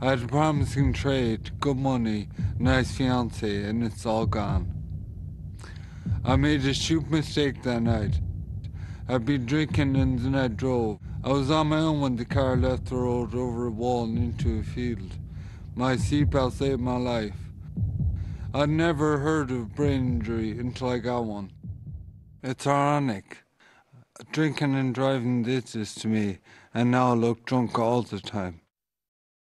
I had a promising trade, good money, nice fiance, and it's all gone. I made a stupid mistake that night. I'd been drinking and then I drove. I was on my own when the car left the road over a wall and into a field. My seatbelt saved my life. I'd never heard of brain injury until I got one. It's ironic. Drinking and driving did this to me, and now I look drunk all the time.